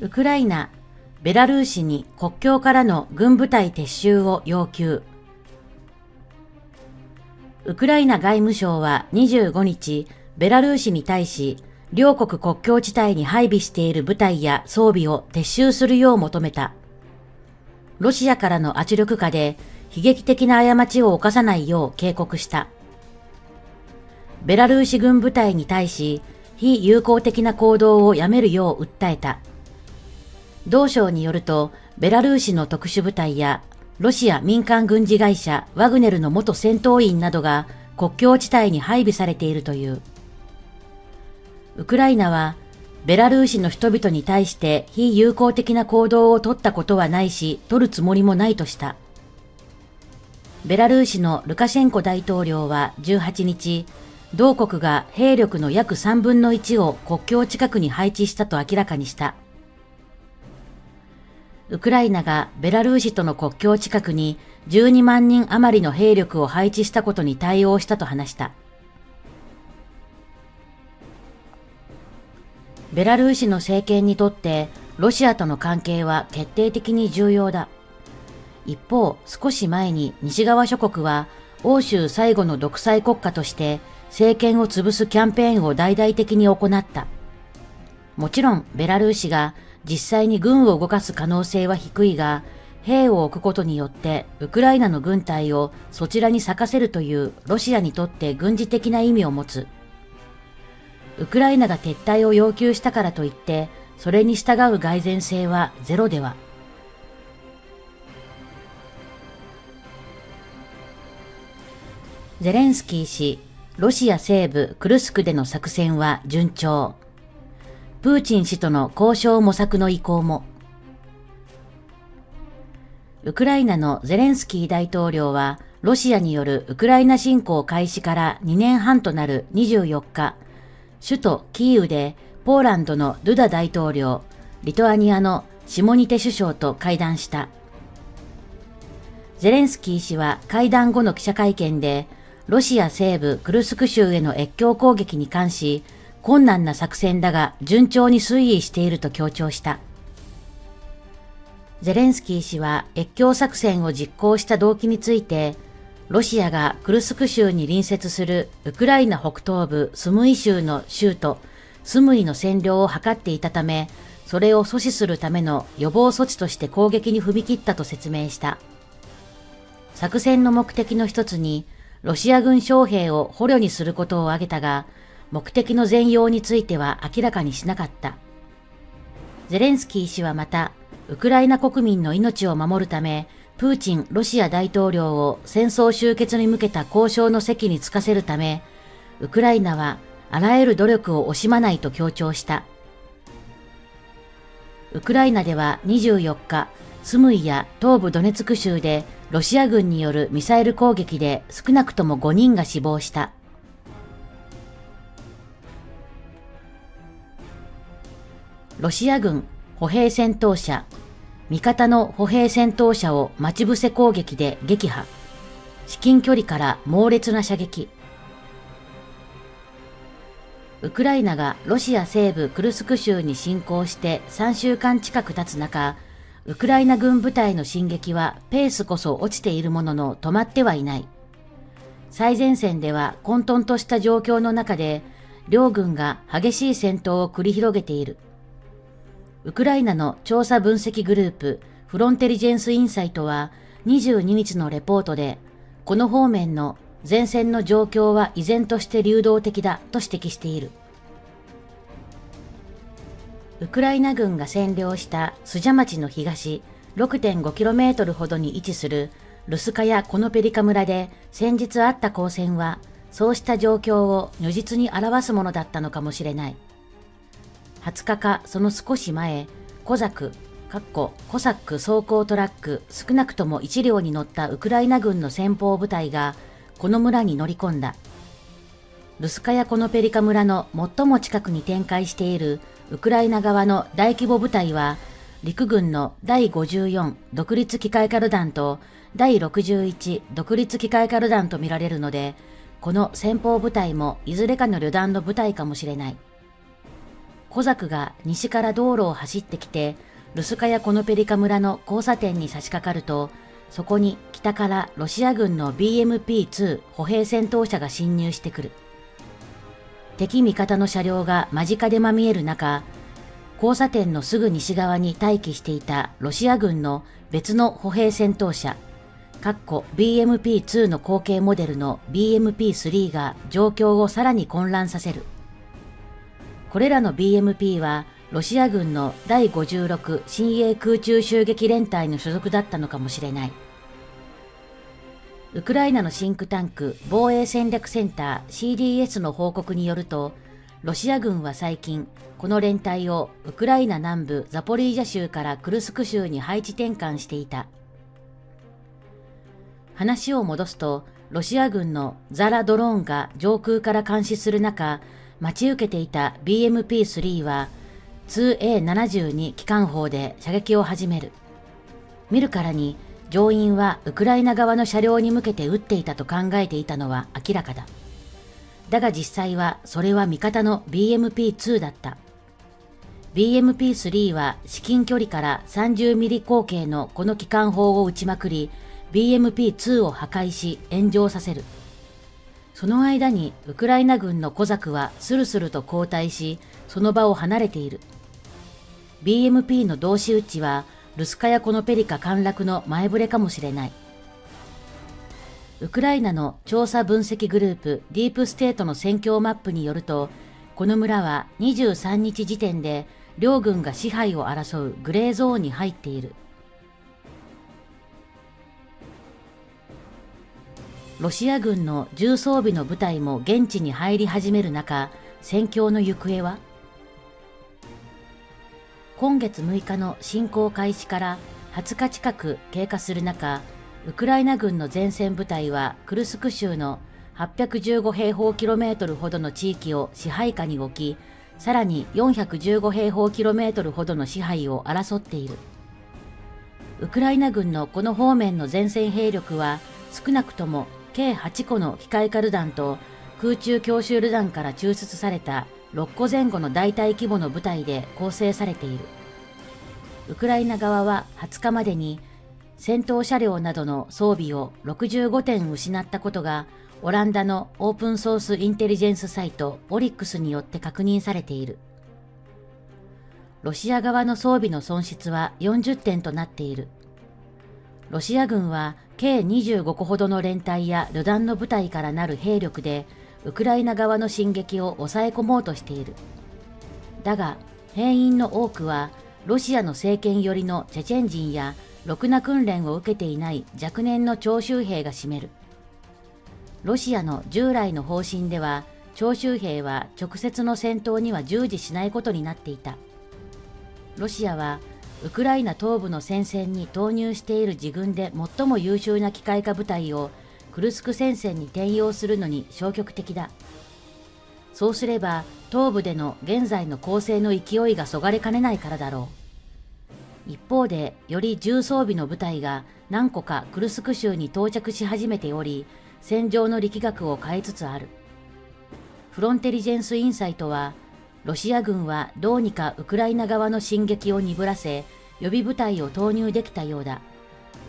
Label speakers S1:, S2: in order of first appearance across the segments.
S1: ウクライナ、ベラルーシに国境からの軍部隊撤収を要求。ウクライナ外務省は25日、ベラルーシに対し、両国国境地帯に配備している部隊や装備を撤収するよう求めた。ロシアからの圧力下で悲劇的な過ちを犯さないよう警告した。ベラルーシ軍部隊に対し、非友好的な行動をやめるよう訴えた。同省によると、ベラルーシの特殊部隊や、ロシア民間軍事会社ワグネルの元戦闘員などが国境地帯に配備されているという。ウクライナは、ベラルーシの人々に対して非友好的な行動を取ったことはないし、取るつもりもないとした。ベラルーシのルカシェンコ大統領は18日、同国が兵力の約3分の1を国境近くに配置したと明らかにした。ウクライナがベラルーシとの国境近くに12万人余りの兵力を配置したことに対応したと話した。ベラルーシの政権にとってロシアとの関係は決定的に重要だ。一方、少し前に西側諸国は欧州最後の独裁国家として政権を潰すキャンペーンを大々的に行った。もちろんベラルーシが実際に軍を動かす可能性は低いが、兵を置くことによってウクライナの軍隊をそちらに咲かせるというロシアにとって軍事的な意味を持つ。ウクライナが撤退を要求したからといって、それに従う蓋然性はゼロでは。ゼレンスキー氏、ロシア西部クルスクでの作戦は順調。プーチン氏との交渉模索の意向も。ウクライナのゼレンスキー大統領は、ロシアによるウクライナ侵攻開始から2年半となる24日、首都キーウでポーランドのドゥダ大統領、リトアニアのシモニテ首相と会談した。ゼレンスキー氏は会談後の記者会見で、ロシア西部クルスク州への越境攻撃に関し、困難な作戦だが順調に推移していると強調した。ゼレンスキー氏は越境作戦を実行した動機について、ロシアがクルスク州に隣接するウクライナ北東部スムイ州の州都スムイの占領を図っていたため、それを阻止するための予防措置として攻撃に踏み切ったと説明した。作戦の目的の一つに、ロシア軍将兵を捕虜にすることを挙げたが、目的の全容については明らかにしなかった。ゼレンスキー氏はまた、ウクライナ国民の命を守るため、プーチン、ロシア大統領を戦争終結に向けた交渉の席につかせるため、ウクライナはあらゆる努力を惜しまないと強調した。ウクライナでは24日、スムイや東部ドネツク州でロシア軍によるミサイル攻撃で少なくとも5人が死亡した。ロシア軍歩兵戦闘車、味方の歩兵戦闘車を待ち伏せ攻撃で撃破。至近距離から猛烈な射撃。ウクライナがロシア西部クルスク州に侵攻して3週間近く経つ中、ウクライナ軍部隊の進撃はペースこそ落ちているものの止まってはいない。最前線では混沌とした状況の中で、両軍が激しい戦闘を繰り広げている。ウクライナの調査分析グループフロンテリジェンスインサイトは22日のレポートで、この方面の前線の状況は依然として流動的だと指摘している。ウクライナ軍が占領したスジャ町の東 6.5km ほどに位置するルスカヤ・コノペリカ村で先日あった交戦はそうした状況を如実に表すものだったのかもしれない。20日かその少し前、コザク、かっこコサック装甲トラック少なくとも1両に乗ったウクライナ軍の先方部隊がこの村に乗り込んだ。ルスカヤコノペリカ村の最も近くに展開しているウクライナ側の大規模部隊は陸軍の第54独立機械化旅団と第61独立機械化旅団と見られるので、この先方部隊もいずれかの旅団の部隊かもしれない。コザクが西から道路を走ってきて、ルスカヤコノペリカ村の交差点に差し掛かると、そこに北からロシア軍の BMP-2 歩兵戦闘車が侵入してくる。敵味方の車両が間近でまみえる中、交差点のすぐ西側に待機していたロシア軍の別の歩兵戦闘車、かっこ BMP-2 の後継モデルの BMP-3 が状況をさらに混乱させる。これらの BMP はロシア軍の第56新鋭空中襲撃連隊の所属だったのかもしれない。ウクライナのシンクタンク防衛戦略センター CDS の報告によると、ロシア軍は最近、この連隊をウクライナ南部ザポリージャ州からクルスク州に配置転換していた。話を戻すと、ロシア軍のザラドローンが上空から監視する中、待ち受けていた BMP-3 は 2A72 機関砲で射撃を始める。見るからに乗員はウクライナ側の車両に向けて撃っていたと考えていたのは明らかだ。だが実際はそれは味方の BMP2 だった。BMP3 は至近距離から30ミリ口径のこの機関砲を撃ちまくり、BMP2 を破壊し炎上させる。その間にウクライナ軍のコザクはスルスルと後退し、その場を離れている。BMP の同士撃ちは、ルスカヤコノペリカ陥落の前触れかもしれない。ウクライナの調査分析グループディープステートの戦況マップによると、この村は23日時点で両軍が支配を争うグレーゾーンに入っている。ロシア軍の重装備の部隊も現地に入り始める中、戦況の行方は？今月6日の侵攻開始から20日近く経過する中、ウクライナ軍の前線部隊はクルスク州の815平方キロメートルほどの地域を支配下に置き、さらに415平方キロメートルほどの支配を争っている。ウクライナ軍のこの方面の前線兵力は少なくとも計8個の機械化旅団と空中強襲旅団から抽出された6個前後の大体規模の部隊で構成されている。ウクライナ側は20日までに戦闘車両などの装備を65点失ったことがオランダのオープンソースインテリジェンスサイトオリックスによって確認されている。ロシア側の装備の損失は40点となっている。ロシア軍は計25個ほどの連隊や旅団の部隊からなる兵力で、ウクライナ側の進撃を抑え込もうとしている。だが、兵員の多くは、ロシアの政権寄りのチェチェン人や、ろくな訓練を受けていない若年の徴集兵が占める。ロシアの従来の方針では、徴集兵は直接の戦闘には従事しないことになっていた。ロシアはウクライナ東部の戦線に投入している自軍で最も優秀な機械化部隊をクルスク戦線に転用するのに消極的だ。そうすれば東部での現在の攻勢の勢いがそがれかねないからだろう。一方で、より重装備の部隊が何個かクルスク州に到着し始めており、戦場の力学を変えつつある。フロンテリジェンスインサイトは、ロシア軍はどうにかウクライナ側の進撃を鈍らせ、予備部隊を投入できたようだ。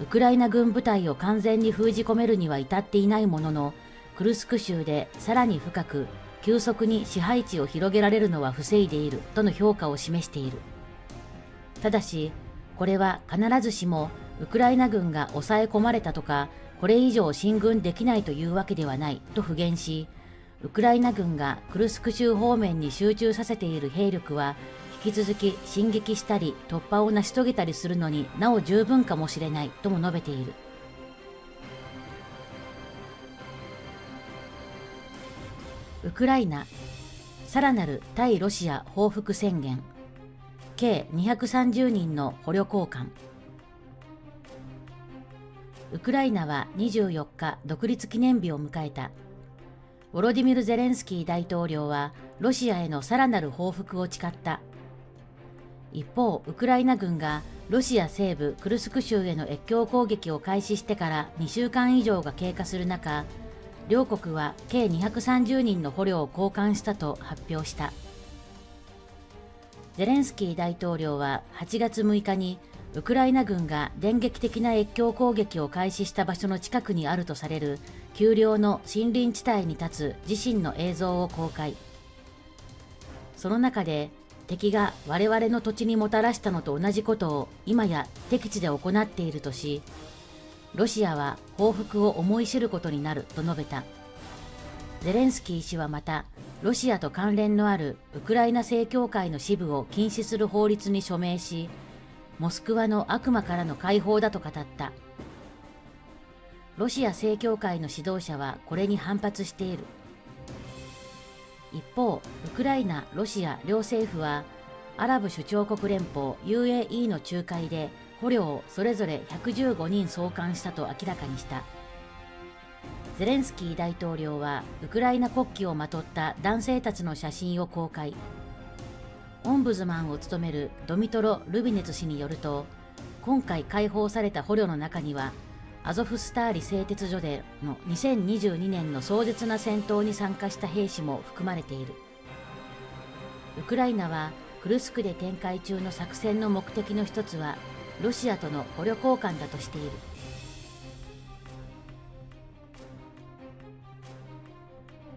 S1: ウクライナ軍部隊を完全に封じ込めるには至っていないものの、クルスク州でさらに深く、急速に支配地を広げられるのは防いでいるとの評価を示している。ただし、これは必ずしもウクライナ軍が抑え込まれたとか、これ以上進軍できないというわけではないと不言し、ウクライナ軍がクルスク州方面に集中させている兵力は、引き続き進撃したり突破を成し遂げたりするのになお十分かもしれないとも述べている。ウクライナ、さらなる対ロシア報復宣言、計230人の捕虜交換。ウクライナは24日独立記念日を迎えた。ウォロディミル・ゼレンスキー大統領はロシアへのさらなる報復を誓った。一方、ウクライナ軍がロシア西部クルスク州への越境攻撃を開始してから2週間以上が経過する中、両国は計230人の捕虜を交換したと発表した。ゼレンスキー大統領は8月6日にウクライナ軍が電撃的な越境攻撃を開始した場所の近くにあるとされる丘陵の森林地帯に立つ自身の映像を公開。その中で敵が我々の土地にもたらしたのと同じことを今や敵地で行っているとし、ロシアは報復を思い知ることになると述べた。ゼレンスキー氏はまた、ロシアと関連のあるウクライナ正教会の支部を禁止する法律に署名し、モスクワの悪魔からの解放だと語った。ロシア正教会の指導者はこれに反発している。一方、ウクライナ、ロシア両政府は、アラブ首長国連邦 UAE の仲介で捕虜をそれぞれ115人送還したと明らかにした。ゼレンスキー大統領はウクライナ国旗をまとった男性たちの写真を公開。オンブズマンを務めるドミトロ・ルビネツ氏によると、今回解放された捕虜の中にはアゾフスターリ製鉄所での2022年の壮絶な戦闘に参加した兵士も含まれている。ウクライナはクルスクで展開中の作戦の目的の一つはロシアとの捕虜交換だとしている。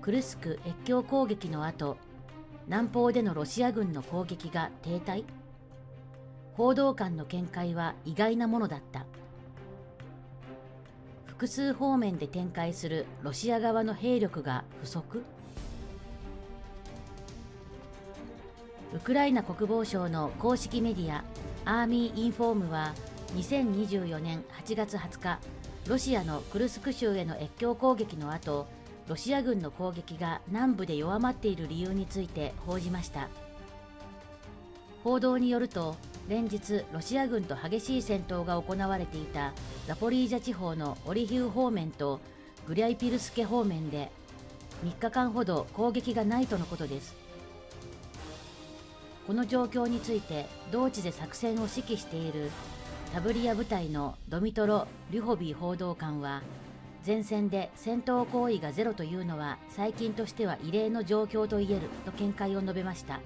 S1: クルスク越境攻撃の後、南方でのロシア軍の攻撃が停滞？報道官の見解は意外なものだった。数方面で展開するロシア側の兵力が不足？ウクライナ国防省の公式メディアアーミーインフォームは2024年8月20日ロシアのクルスク州への越境攻撃の後ロシア軍の攻撃が南部で弱まっている理由について報じました。報道によると連日ロシア軍と激しい戦闘が行われていたザポリージャ地方のオリヒウ方面とグリャイピルスケ方面で3日間ほど攻撃がないとのことです。この状況について同地で作戦を指揮しているタブリア部隊のドミトロ・リュホビー報道官は前線で戦闘行為がゼロというのは最近としては異例の状況と言えると見解を述べました。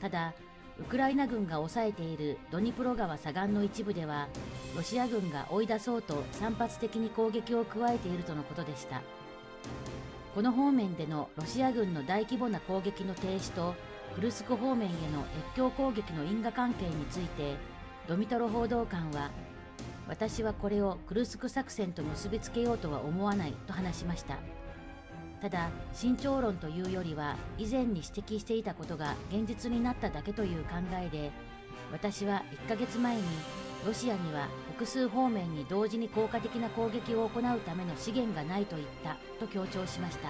S1: ただウクライナ軍が抑えているドニプロ川左岸の一部ではロシア軍が追い出そうと散発的に攻撃を加えているとのことでした。この方面でのロシア軍の大規模な攻撃の停止とクルスク方面への越境攻撃の因果関係についてドミトロ報道官は私はこれをクルスク作戦と結びつけようとは思わないと話しました。ただ慎重論というよりは以前に指摘していたことが現実になっただけという考えで私は1ヶ月前にロシアには複数方面に同時に効果的な攻撃を行うための資源がないと言ったと強調しました。